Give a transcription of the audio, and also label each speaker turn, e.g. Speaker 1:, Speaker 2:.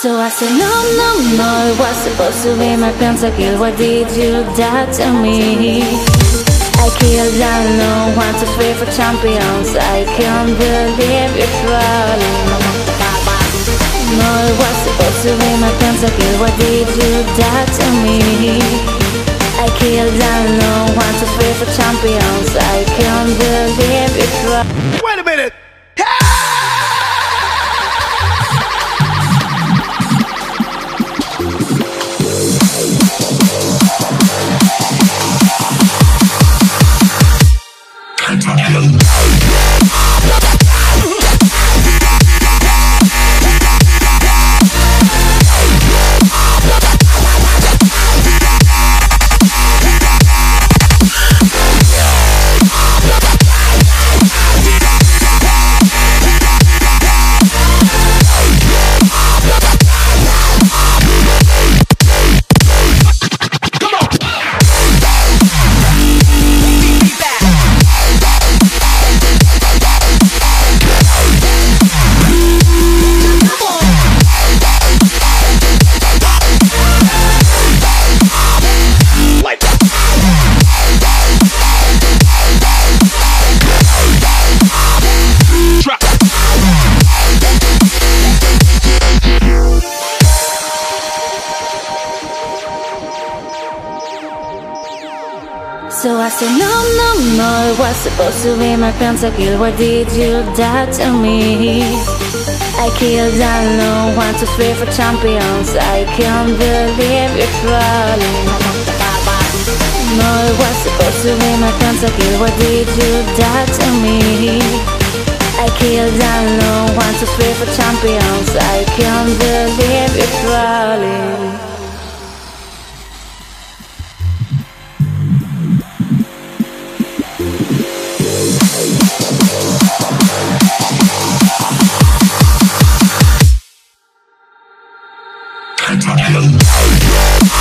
Speaker 1: So I said, no, no, no, it was supposed to be my pentakill. Why did you die to me? I killed down no one, two, three four champions. I can't believe you're trolling. No, it was supposed to be my pentakill. Why did you die to me? I killed down no one, two, three four champions. So I said, no, no, no, it was supposed to be my pentakill. Why did you die to me? I killed down no one, two, three four champions. I can't believe you're trolling. No, it was supposed to be my pentakill. Why did you die to me? I killed no one, two, three four champions. I can't believe
Speaker 2: Attraction.